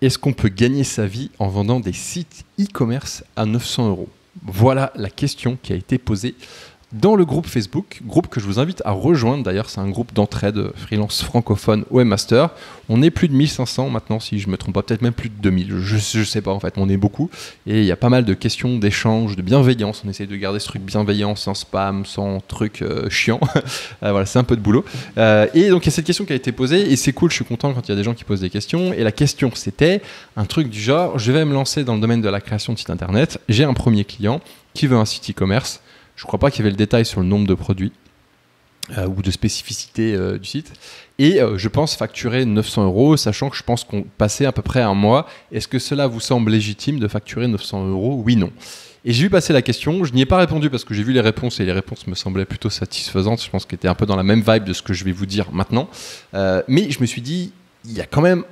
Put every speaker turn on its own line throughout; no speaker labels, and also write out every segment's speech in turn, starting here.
Est-ce qu'on peut gagner sa vie en vendant des sites e-commerce à 900 euros? Voilà la question qui a été posée dans le groupe Facebook, groupe que je vous invite à rejoindre. D'ailleurs, c'est un groupe d'entraide freelance francophone webmaster. On est plus de 1500 maintenant, si je me trompe pas, peut-être même plus de 2000. Je, ne sais pas en fait, on est beaucoup. Et il y a pas mal de questions d'échange, de bienveillance. On essaie de garder ce truc bienveillant, sans spam, sans truc euh, chiant. Euh, voilà, c'est un peu de boulot. Euh, et donc il y a cette question qui a été posée et c'est cool. Je suis content quand il y a des gens qui posent des questions. Et la question c'était un truc du genre je vais me lancer dans le domaine de la création de site internet. J'ai un premier client qui veut un site e-commerce je ne crois pas qu'il y avait le détail sur le nombre de produits euh, ou de spécificités euh, du site. Et euh, je pense facturer 900 euros, sachant que je pense qu'on passait à peu près un mois. Est-ce que cela vous semble légitime de facturer 900 euros? Oui, non. Et j'ai vu passer la question, je n'y ai pas répondu parce que j'ai vu les réponses et les réponses me semblaient plutôt satisfaisantes. Je pense qu'elles étaient un peu dans la même vibe de ce que je vais vous dire maintenant. mais je me suis dit, il y a quand même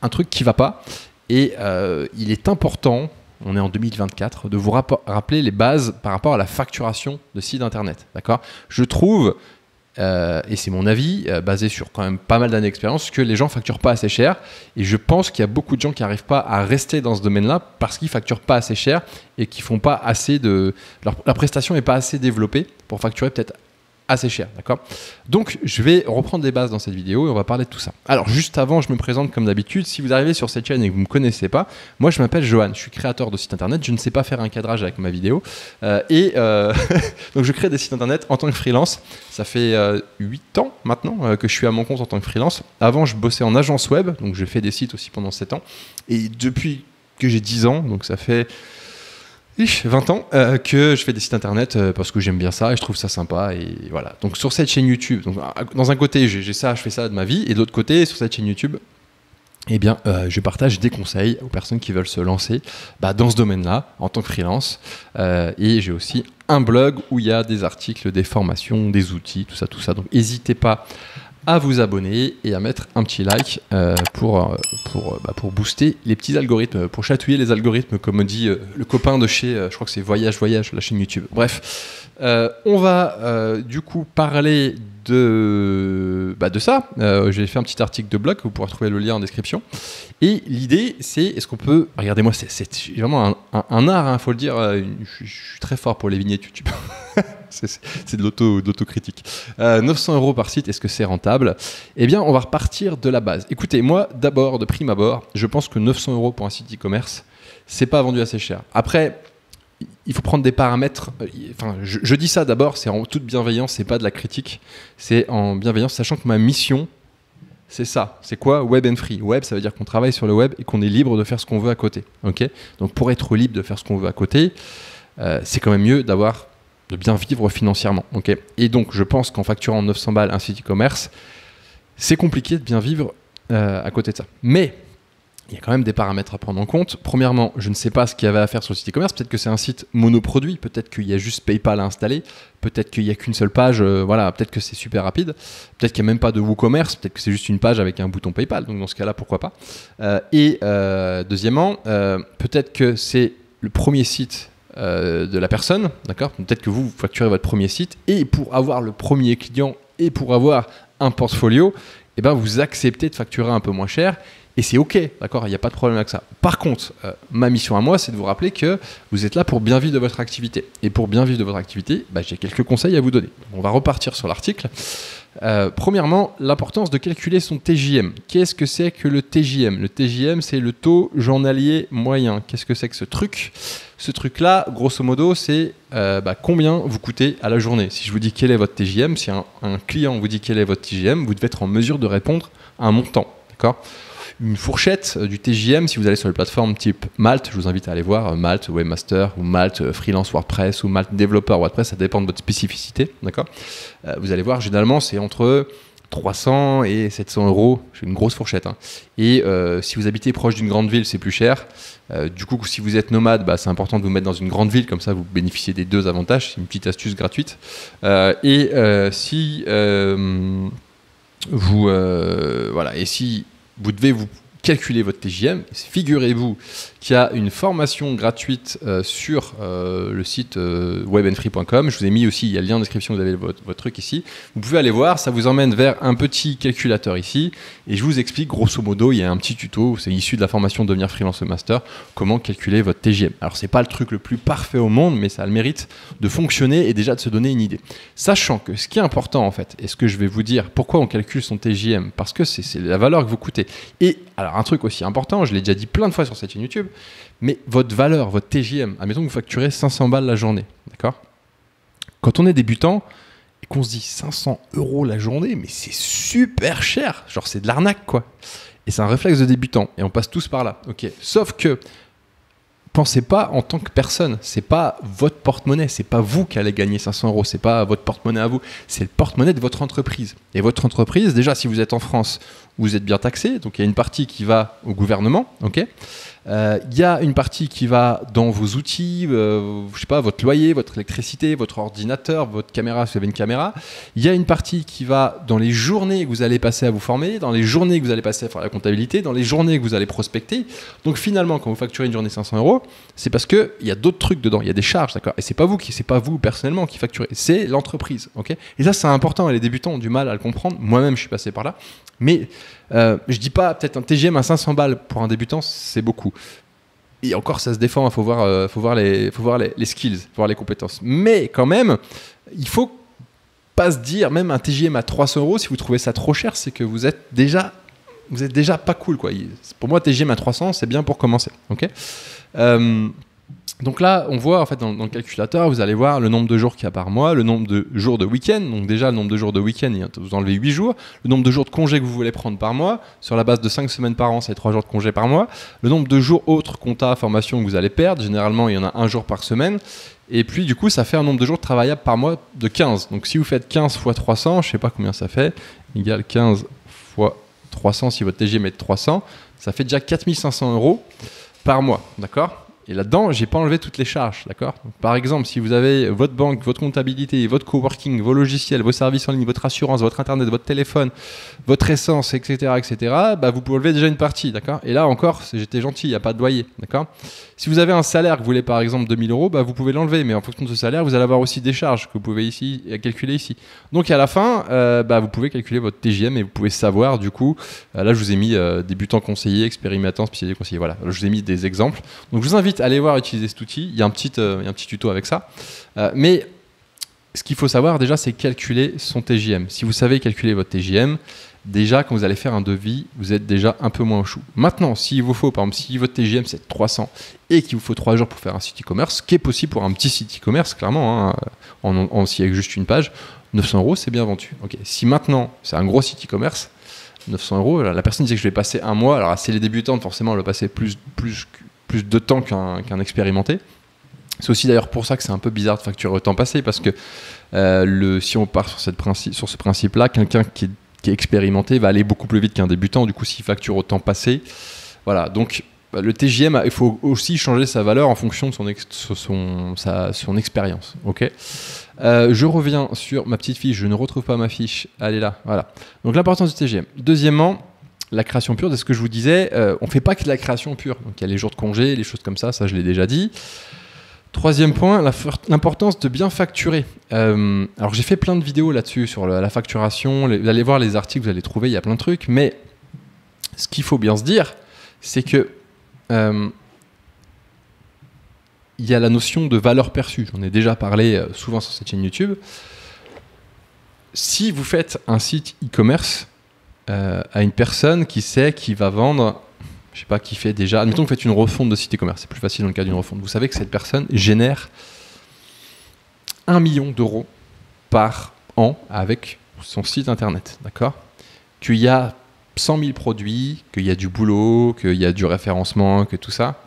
un truc qui va pas. Et il est important on est en 2024, de vous rappeler les bases par rapport à la facturation de sites internet. D'accord? Je trouve, euh, et c'est mon avis, euh, basé sur quand même pas mal d'années d'expérience, que les gens facturent pas assez cher. Et je pense qu'il y a beaucoup de gens qui n'arrivent pas à rester dans ce domaine-là parce qu'ils facturent pas assez cher et qui font pas assez de. La prestation n'est pas assez développée pour facturer peut-être assez cher, d'accord? Donc, je vais reprendre les bases dans cette vidéo et on va parler de tout ça. Alors, juste avant, je me présente comme d'habitude. Si vous arrivez sur cette chaîne et que vous ne me connaissez pas, moi, je m'appelle Johan. Je suis créateur de site internet. Je ne sais pas faire un cadrage avec ma vidéo. Euh, et euh, donc, je crée des sites internet en tant que freelance. Ça fait 8 euh, ans maintenant que je suis à mon compte en tant que freelance. Avant, je bossais en agence web. Donc, j'ai fait des sites aussi pendant 7 ans. Et depuis que j'ai 10 ans, donc ça fait 20 ans euh, que je fais des sites internet euh, parce que j'aime bien ça et je trouve ça sympa et voilà. Donc sur cette chaîne YouTube, donc, dans un côté j'ai ça, je fais ça de ma vie et de l'autre côté sur cette chaîne YouTube, eh bien, euh, je partage des conseils aux personnes qui veulent se lancer bah, dans ce domaine-là en tant que freelance. et j'ai aussi un blog où il y a des articles, des formations, des outils, tout ça, tout ça. Donc, n'hésitez pas à vous abonner et à mettre un petit like euh, pour, euh, pour, euh, bah, pour booster les petits algorithmes, pour chatouiller les algorithmes, comme dit le copain de chez, je crois que c'est Voyage Voyage, la chaîne YouTube. Bref, on va du coup parler de, bah, de ça. J'ai fait un petit article de blog, vous pourrez trouver le lien en description. Et l'idée, c'est est-ce qu'on peut. Regardez-moi, c'est vraiment un, un, art, il hein, faut le dire. Je, suis très fort pour les vignettes YouTube. c'est de l'autocritique. 900 euh, euros par site, est-ce que c'est rentable? Eh bien, on va repartir de la base. Écoutez, moi, d'abord, de prime abord, je pense que 900 euros pour un site e-commerce, c'est pas vendu assez cher. Après, il faut prendre des paramètres. Euh, enfin, je, dis ça d'abord, c'est en toute bienveillance, c'est pas de la critique, c'est en bienveillance, sachant que ma mission, c'est ça. C'est quoi Web and free. Web, ça veut dire qu'on travaille sur le web et qu'on est libre de faire ce qu'on veut à côté. Ok? Donc, pour être libre de faire ce qu'on veut à côté, euh, c'est quand même mieux d'avoir de bien vivre financièrement. ok? Et donc, je pense qu'en facturant 900 balles un site e-commerce, c'est compliqué de bien vivre euh, à côté de ça. Mais il y a quand même des paramètres à prendre en compte. Premièrement, je ne sais pas ce qu'il y avait à faire sur le site e-commerce. Peut-être que c'est un site monoproduit. Peut-être qu'il y a juste PayPal à installer. Peut-être qu'il n'y a qu'une seule page. Euh, voilà. Peut-être que c'est super rapide. Peut-être qu'il n'y a même pas de WooCommerce. Peut-être que c'est juste une page avec un bouton PayPal. Donc dans ce cas-là, pourquoi pas. Euh, et deuxièmement, peut-être que c'est le premier site euh, de la personne, d'accord? Peut-être que vous, vous facturez votre premier site et pour avoir le premier client et pour avoir un portfolio, eh ben vous acceptez de facturer un peu moins cher et c'est ok, d'accord Il n'y a pas de problème avec ça. Par contre, euh, ma mission à moi, c'est de vous rappeler que vous êtes là pour bien vivre de votre activité. Et pour bien vivre de votre activité, bah, j'ai quelques conseils à vous donner. On va repartir sur l'article. Euh, premièrement, l'importance de calculer son TJM. Qu'est-ce que c'est que le TJM Le TJM, c'est le taux journalier moyen. Qu'est-ce que c'est que ce truc? Ce truc-là, grosso modo, c'est euh, bah, combien vous coûtez à la journée. Si je vous dis quel est votre TJM, si un, un client vous dit quel est votre TJM, vous devez être en mesure de répondre à un montant. D'accord? Une fourchette euh, du TJM si vous allez sur les plateformes type Malte. Je vous invite à aller voir euh, Malte Webmaster ou Malte euh, Freelance WordPress ou Malte Développeur WordPress. Ça dépend de votre spécificité. D'accord? Vous allez voir, généralement, c'est entre 300 et 700 euros. C'est une grosse fourchette. Hein. Et si vous habitez proche d'une grande ville, c'est plus cher. du coup, si vous êtes nomade, bah, c'est important de vous mettre dans une grande ville, comme ça vous bénéficiez des deux avantages. C'est une petite astuce gratuite. et si vous voilà, et si vous devez vous calculer votre TJM. Figurez-vous qu'il y a une formation gratuite euh, sur euh, le site euh, webandfree.com. Je vous ai mis aussi, il y a le lien en description, vous avez votre, truc ici. Vous pouvez aller voir, ça vous emmène vers un petit calculateur ici. Et je vous explique, grosso modo, il y a un petit tuto, c'est issu de la formation Devenir Freelance Master, comment calculer votre TJM. Alors, c'est pas le truc le plus parfait au monde, mais ça a le mérite de fonctionner et déjà de se donner une idée. Sachant que ce qui est important, en fait, et ce que je vais vous dire, pourquoi on calcule son TJM Parce que c'est la valeur que vous coûtez. Et alors, un truc aussi important, je l'ai déjà dit plein de fois sur cette chaîne YouTube, mais votre valeur, votre TJM, admettons que vous facturez 500 balles la journée, d'accord? Quand on est débutant et qu'on se dit 500 euros la journée, mais c'est super cher, genre c'est de l'arnaque quoi. Et c'est un réflexe de débutant, et on passe tous par là, ok? Sauf que pensez pas en tant que personne. C'est pas votre porte-monnaie. C'est pas vous qui allez gagner 500 euros. C'est pas votre porte-monnaie à vous. C'est le porte-monnaie de votre entreprise. Et votre entreprise, déjà, si vous êtes en France, vous êtes bien taxé. Donc il y a une partie qui va au gouvernement, ok? Il euh, y a une partie qui va dans vos outils, euh, je sais pas, votre loyer, votre électricité, votre ordinateur, votre caméra, si vous avez une caméra. Il y a une partie qui va dans les journées que vous allez passer à vous former, dans les journées que vous allez passer à faire la comptabilité, dans les journées que vous allez prospecter. Donc finalement, quand vous facturez une journée 500 euros, c'est parce qu'il y a d'autres trucs dedans, il y a des charges, d'accord? Et c'est pas vous qui, c'est pas vous personnellement qui facturez, c'est l'entreprise, ok? Et ça, c'est important. Les débutants ont du mal à le comprendre. Moi-même, je suis passé par là. Mais euh, je dis pas, peut-être un TGM à 500 balles pour un débutant, c'est beaucoup. Et encore, ça se défend, il hein, faut, voir, euh, faut voir, les, faut voir les, skills, faut voir les compétences. Mais quand même, il faut pas se dire, même un TGM à 300 euros, si vous trouvez ça trop cher, c'est que vous êtes déjà, vous êtes déjà pas cool. Quoi. Pour moi, TGM à 300, c'est bien pour commencer. ok? Euh, donc là, on voit en fait dans, le calculateur, vous allez voir le nombre de jours qu'il y a par mois, le nombre de jours de week-end. Donc déjà, le nombre de jours de week-end, vous enlevez 8 jours. Le nombre de jours de congés que vous voulez prendre par mois. Sur la base de 5 semaines par an, c'est 3 jours de congés par mois. Le nombre de jours autres, compta, formation que vous allez perdre. Généralement, il y en a un jour par semaine. Et puis, du coup, ça fait un nombre de jours travaillables par mois de 15. Donc si vous faites 15 fois 300, je ne sais pas combien ça fait, égale 15 fois 300 si votre TGM est de 300, ça fait déjà 4500 euros par mois. D'accord? Et là-dedans, j'ai pas enlevé toutes les charges, d'accord? Par exemple, si vous avez votre banque, votre comptabilité, votre coworking, vos logiciels, vos services en ligne, votre assurance, votre internet, votre téléphone, votre essence, etc., etc., bah, vous pouvez enlever déjà une partie, d'accord? Et là encore, j'étais gentil, il n'y a pas de loyer, Si vous avez un salaire que vous voulez par exemple 2000 euros, bah, vous pouvez l'enlever, mais en fonction de ce salaire, vous allez avoir aussi des charges que vous pouvez ici calculer ici. Donc à la fin, euh, bah, vous pouvez calculer votre TGM et vous pouvez savoir du coup. Euh, là, je vous ai mis euh, débutant conseiller, expérimentant, spécialisé conseiller. Voilà, je vous ai mis des exemples. Donc je vous invite allez voir utiliser cet outil. Il y a un petit, euh, un petit tuto avec ça. Euh, mais ce qu'il faut savoir déjà, c'est calculer son TJM. Si vous savez calculer votre TJM, déjà quand vous allez faire un devis, vous êtes déjà un peu moins chou. Maintenant, s'il vous faut, par exemple, si votre TJM c'est 300 et qu'il vous faut 3 jours pour faire un site e-commerce, ce qui est possible pour un petit site e-commerce, clairement, hein, en, en, s'il y a juste une page, 900 euros, c'est bien vendu. Si maintenant c'est un gros site e-commerce, 900 euros, la personne disait que je vais passer un mois, alors c'est les débutantes, forcément, elle va passer plus, plus, plus de temps qu'un expérimenté. C'est aussi d'ailleurs pour ça que c'est un peu bizarre de facturer au temps passé, parce que euh, le, si on part sur, cette principe, sur ce principe-là, quelqu'un qui, est expérimenté va aller beaucoup plus vite qu'un débutant, du coup s'il facture au temps passé. Voilà, donc bah, le TJM, il faut aussi changer sa valeur en fonction de son, son, sa, son expérience. euh, je reviens sur ma petite fiche, je ne retrouve pas ma fiche, elle est là, voilà. Donc l'importance du TGM. Deuxièmement, la création pure, c'est ce que je vous disais, euh, on ne fait pas que de la création pure. Donc il y a les jours de congé, les choses comme ça, ça je l'ai déjà dit. Troisième point, l'importance de bien facturer. Euh, alors j'ai fait plein de vidéos là-dessus sur la, facturation, vous allez voir les articles, vous allez trouver, il y a plein de trucs, mais ce qu'il faut bien se dire, c'est que euh, il y a la notion de valeur perçue. J'en ai déjà parlé souvent sur cette chaîne YouTube. Si vous faites un site e-commerce, euh, à une personne qui sait qui va vendre, je sais pas, qui fait déjà, admettons que vous faites une refonte de site e-commerce, c'est plus facile dans le cas d'une refonte. Vous savez que cette personne génère 1 million d'euros par an avec son site internet, d'accord? Qu'il y a 100 000 produits, qu'il y a du boulot, qu'il y a du référencement, que tout ça.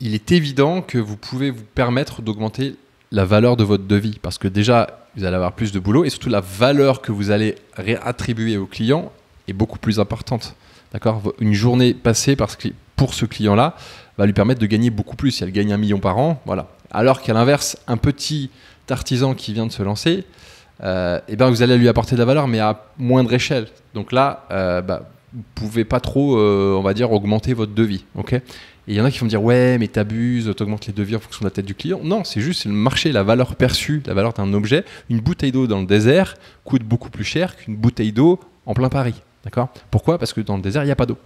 Il est évident que vous pouvez vous permettre d'augmenter la valeur de votre devis parce que déjà vous allez avoir plus de boulot et surtout la valeur que vous allez réattribuer au client est beaucoup plus importante. D'accord Une journée passée parce que pour ce client-là va lui permettre de gagner beaucoup plus. Elle gagne un million par an, voilà. Alors qu'à l'inverse, un petit artisan qui vient de se lancer, euh, eh ben vous allez lui apporter de la valeur, mais à moindre échelle. Donc là, euh, bah, vous pouvez pas trop, euh, on va dire, augmenter votre devis. ok? Et il y en a qui vont dire ouais mais t'abuses, t'augmentes les devis en fonction de la tête du client. Non, c'est juste le marché, la valeur perçue, la valeur d'un objet. Une bouteille d'eau dans le désert coûte beaucoup plus cher qu'une bouteille d'eau en plein Paris. D'accord? Pourquoi? Parce que dans le désert, il n'y a pas d'eau.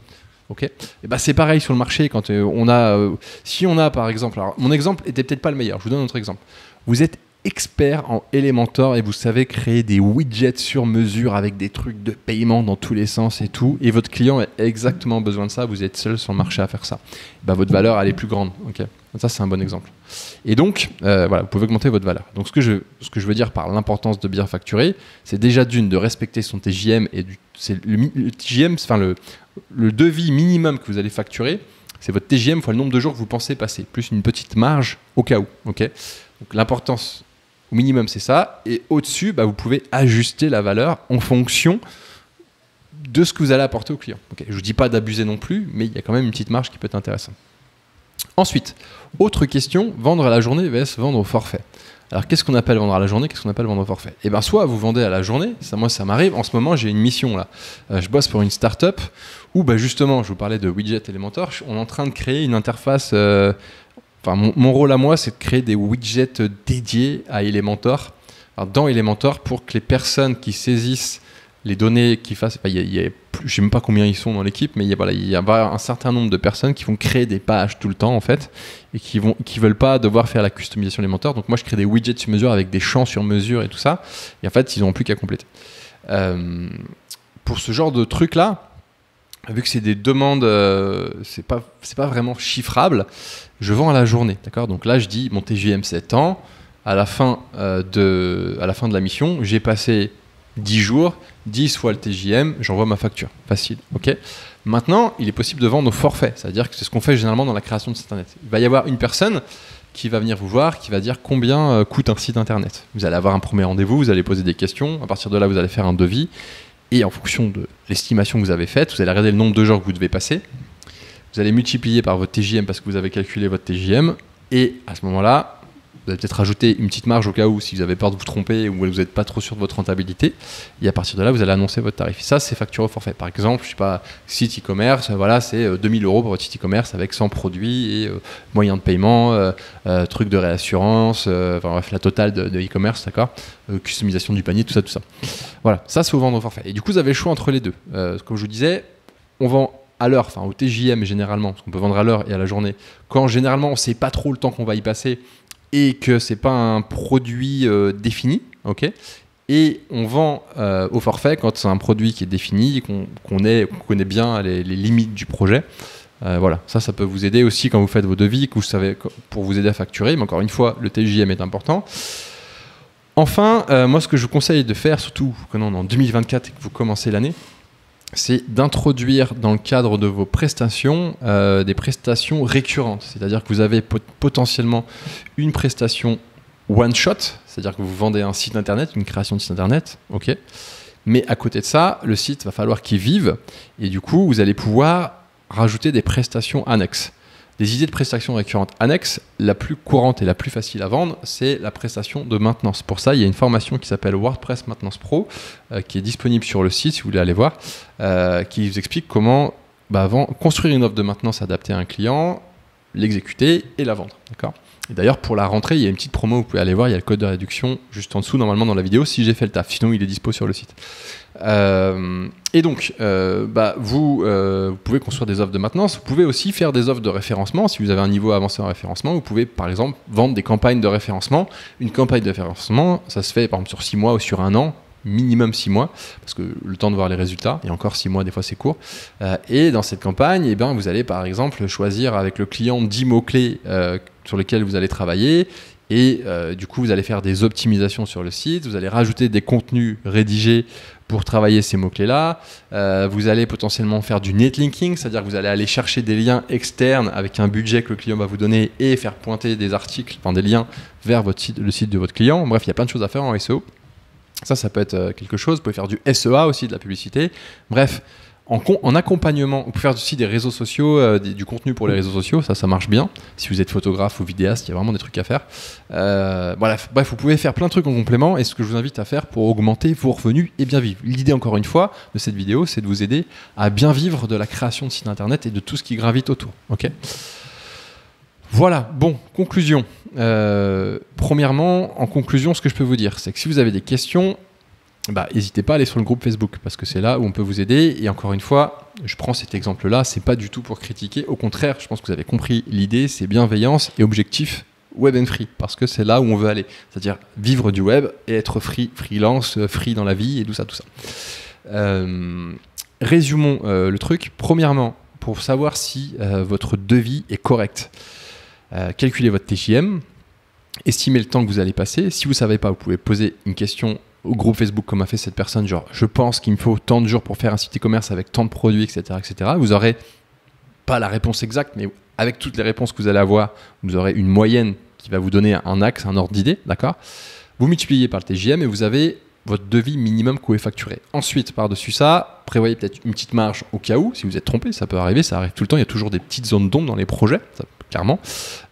Ok? Et ben c'est pareil sur le marché quand euh, on a, euh, si on a par exemple, alors mon exemple était peut-être pas le meilleur. Je vous donne un autre exemple. Vous êtes expert en Elementor et vous savez créer des widgets sur mesure avec des trucs de paiement dans tous les sens et tout, et votre client a exactement besoin de ça, vous êtes seul sur le marché à faire ça, bah, votre valeur elle est plus grande. ok ça c'est un bon exemple. Et donc euh, voilà, vous pouvez augmenter votre valeur. Donc ce que je, ce que je veux dire par l'importance de bien facturer, c'est déjà d'une de respecter son TJM et du, c'est le, TJM, enfin le, le devis minimum que vous allez facturer, c'est votre TJM fois le nombre de jours que vous pensez passer, plus une petite marge au cas où. ok donc l'importance au minimum, c'est ça. Et au-dessus, bah, vous pouvez ajuster la valeur en fonction de ce que vous allez apporter au client. je ne vous dis pas d'abuser non plus, mais il y a quand même une petite marge qui peut être intéressante. Ensuite, autre question, vendre à la journée vs vendre au forfait. Alors qu'est-ce qu'on appelle vendre à la journée, qu'est-ce qu'on appelle vendre au forfait? Eh bien soit vous vendez à la journée, ça moi ça m'arrive, en ce moment j'ai une mission là, euh, je bosse pour une start-up où bah, justement, je vous parlais de Widget Elementor, on est en train de créer une interface euh, mon, rôle à moi, c'est de créer des widgets dédiés à Elementor, dans Elementor, pour que les personnes qui saisissent les données qui fassent, je ne sais même pas combien ils sont dans l'équipe, mais il y, a, un certain nombre de personnes qui vont créer des pages tout le temps en fait, et qui qui veulent pas devoir faire la customisation Elementor. Donc moi, je crée des widgets sur mesure avec des champs sur mesure et tout ça, et en fait, ils n'ont plus qu'à compléter. Euh, pour ce genre de truc là, vu que c'est des demandes, euh, c'est pas pas vraiment chiffrable, je vends à la journée, d'accord? Donc là, je dis mon TJM 7 ans. À la fin euh, de à la fin de la mission, j'ai passé 10 jours, 10 fois le TJM, j'envoie ma facture, facile, ok? Maintenant, il est possible de vendre au forfait, c'est-à-dire que c'est ce qu'on fait généralement dans la création de site internet. Il va y avoir une personne qui va venir vous voir, qui va dire combien euh, coûte un site internet. Vous allez avoir un premier rendez-vous, vous allez poser des questions, à partir de là, vous allez faire un devis, et en fonction de l'estimation que vous avez faite, vous allez regarder le nombre de jours que vous devez passer. Vous allez multiplier par votre TJM parce que vous avez calculé votre TJM. Et à ce moment-là, vous allez peut-être rajouter une petite marge au cas où si vous avez peur de vous tromper ou vous n'êtes pas trop sûr de votre rentabilité. Et à partir de là, vous allez annoncer votre tarif. ça, c'est facture au forfait. Par exemple, je sais pas, site e-commerce, voilà, c'est 2000 euh, euros pour votre site e-commerce avec 100 produits et euh, moyens de paiement, euh, trucs de réassurance, enfin bref, la totale de e-commerce, d'accord Customisation du panier, tout ça, tout ça. Voilà, ça, c'est au vendre au forfait. Et du coup, vous avez le choix entre les deux. comme je vous disais, on vend à l'heure, enfin au TJM généralement, parce qu'on peut vendre à l'heure et à la journée, quand généralement on ne sait pas trop le temps qu'on va y passer et que c'est pas un produit euh, défini, ok? Et on vend euh, au forfait quand c'est un produit qui est défini, qu'on connaît bien les, limites du projet. Euh, voilà, ça, ça peut vous aider aussi quand vous faites vos devis, que vous savez pour vous aider à facturer. Mais encore une fois, le TJM est important. Enfin, moi, ce que je vous conseille de faire, surtout quand on est en 2024 et que vous commencez l'année, c'est d'introduire dans le cadre de vos prestations euh, des prestations récurrentes. C'est-à-dire que vous avez potentiellement une prestation one shot, c'est-à-dire que vous vendez un site internet, une création de site internet, ok. Mais à côté de ça, le site va falloir qu'il vive et du coup, vous allez pouvoir rajouter des prestations annexes. Des idées de prestations récurrentes annexes, la plus courante et la plus facile à vendre, c'est la prestation de maintenance. Pour ça, il y a une formation qui s'appelle WordPress Maintenance Pro, euh, qui est disponible sur le site si vous voulez aller voir, euh, qui vous explique comment bah, construire une offre de maintenance adaptée à un client, l'exécuter et la vendre. D'accord? D'ailleurs, pour la rentrée, il y a une petite promo, vous pouvez aller voir, il y a le code de réduction juste en dessous, normalement dans la vidéo, si j'ai fait le taf. Sinon, il est dispo sur le site. Euh, et donc, euh, bah, vous, euh, vous, pouvez construire des offres de maintenance. Vous pouvez aussi faire des offres de référencement. Si vous avez un niveau avancé en référencement, vous pouvez par exemple vendre des campagnes de référencement. Une campagne de référencement, ça se fait par exemple sur 6 mois ou sur un an minimum 6 mois, parce que le temps de voir les résultats, et encore 6 mois, des fois c'est court. et dans cette campagne, eh bien, vous allez par exemple choisir avec le client 10 mots-clés sur lesquels vous allez travailler. Et du coup, vous allez faire des optimisations sur le site, vous allez rajouter des contenus rédigés pour travailler ces mots-clés-là. Euh, vous allez potentiellement faire du netlinking, c'est-à-dire que vous allez aller chercher des liens externes avec un budget que le client va vous donner et faire pointer des articles, enfin des liens vers votre site, le site de votre client. Bref, il y a plein de choses à faire en SEO. Ça, ça peut être euh, quelque chose. Vous pouvez faire du SEA aussi, de la publicité. Bref, En, accompagnement, vous pouvez faire aussi des réseaux sociaux, euh, du contenu pour les réseaux sociaux, ça, ça marche bien. Si vous êtes photographe ou vidéaste, il y a vraiment des trucs à faire. Euh, bref, bref, vous pouvez faire plein de trucs en complément et ce que je vous invite à faire pour augmenter vos revenus et bien vivre. L'idée, encore une fois, de cette vidéo, c'est de vous aider à bien vivre de la création de sites internet et de tout ce qui gravite autour. Ok? Voilà, bon, conclusion. Euh, premièrement, en conclusion, ce que je peux vous dire, c'est que si vous avez des questions, bah, n'hésitez pas à aller sur le groupe Facebook parce que c'est là où on peut vous aider. Et encore une fois, je prends cet exemple-là, c'est pas du tout pour critiquer. Au contraire, je pense que vous avez compris l'idée, c'est bienveillance et objectif web and free parce que c'est là où on veut aller, c'est-à-dire vivre du web et être free, freelance, free dans la vie et tout ça, tout ça. Euh, résumons euh, le truc. Premièrement, pour savoir si votre devis est correct. Euh, calculez votre TJM, estimez le temps que vous allez passer. Si vous ne savez pas, vous pouvez poser une question au groupe Facebook comme a fait cette personne, genre je pense qu'il me faut tant de jours pour faire un site e-commerce avec tant de produits, etc. etc. Vous aurez pas la réponse exacte, mais avec toutes les réponses que vous allez avoir, vous aurez une moyenne qui va vous donner un axe, un ordre d'idée, d'accord? Vous multipliez par le TJM et vous avez votre devis minimum vous pouvez facturer. Ensuite, par-dessus ça, prévoyez peut-être une petite marge au cas où, si vous êtes trompé, ça peut arriver, ça arrive tout le temps, il y a toujours des petites zones d'ombre dans les projets, clairement.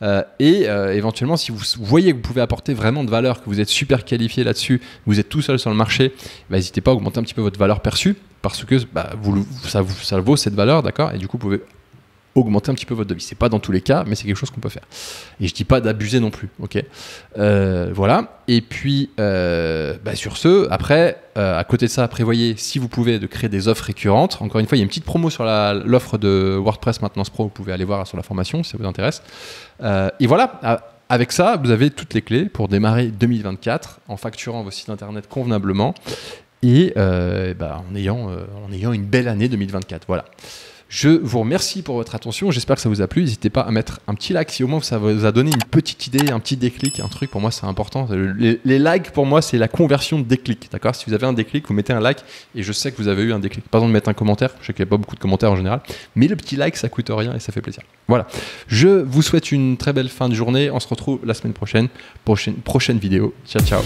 Euh, et euh, éventuellement, si vous voyez que vous pouvez apporter vraiment de valeur, que vous êtes super qualifié là-dessus, vous êtes tout seul sur le marché, bah, n'hésitez pas à augmenter un petit peu votre valeur perçue parce que bah, vous, ça, ça vaut cette valeur, d'accord? Et du coup, vous pouvez augmenter un petit peu votre devis. C'est pas dans tous les cas, mais c'est quelque chose qu'on peut faire. Et je dis pas d'abuser non plus, ok? Euh, Voilà. Et puis euh, bah, sur ce, après, euh, à côté de ça, prévoyez si vous pouvez de créer des offres récurrentes. Encore une fois, il y a une petite promo sur l'offre de WordPress Maintenance Pro. Vous pouvez aller voir sur la formation si ça vous intéresse. et voilà. Avec ça, vous avez toutes les clés pour démarrer 2024 en facturant vos sites internet convenablement et bah, en, ayant, en ayant une belle année 2024. Voilà. Je vous remercie pour votre attention. J'espère que ça vous a plu. N'hésitez pas à mettre un petit like si au moins ça vous a donné une petite idée, un petit déclic, un truc. Pour moi, c'est important. Les, likes, pour moi, c'est la conversion de déclic. D'accord? Si vous avez un déclic, vous mettez un like et je sais que vous avez eu un déclic. Pas besoin de mettre un commentaire. Je sais qu'il n'y a pas beaucoup de commentaires en général. Mais le petit like, ça coûte rien et ça fait plaisir. Voilà. Je vous souhaite une très belle fin de journée. On se retrouve la semaine prochaine. Prochaine, prochaine vidéo. Ciao, ciao.